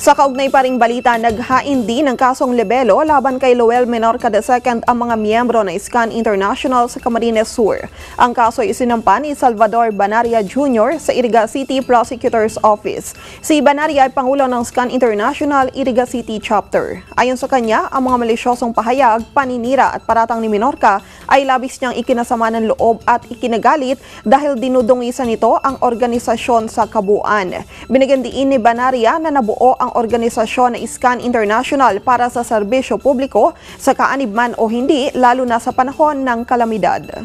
Sa kaugnay pa ring balita, naghain din ng kasong lebelo laban kay Lowell Menorca II ang mga miyembro ng SCAN International sa Camarines Sur. Ang kaso ay isinampa ni Salvador Banaria Jr. sa Iriga City Prosecutor's Office. Si Banaria ay Pangulo ng SCAN International Iriga City Chapter. Ayon sa kanya, ang mga malisyosong pahayag, paninira at paratang ni Menorca ay labis niyang ikinasama ng loob at ikinagalit dahil dinudungisan nito ang organisasyon sa kabuuan. Binigyan diin ni Banaria na nabuo ang organisasyon na Scan International para sa serbisyo publiko sa kaanib man o hindi lalo na sa panahon ng kalamidad.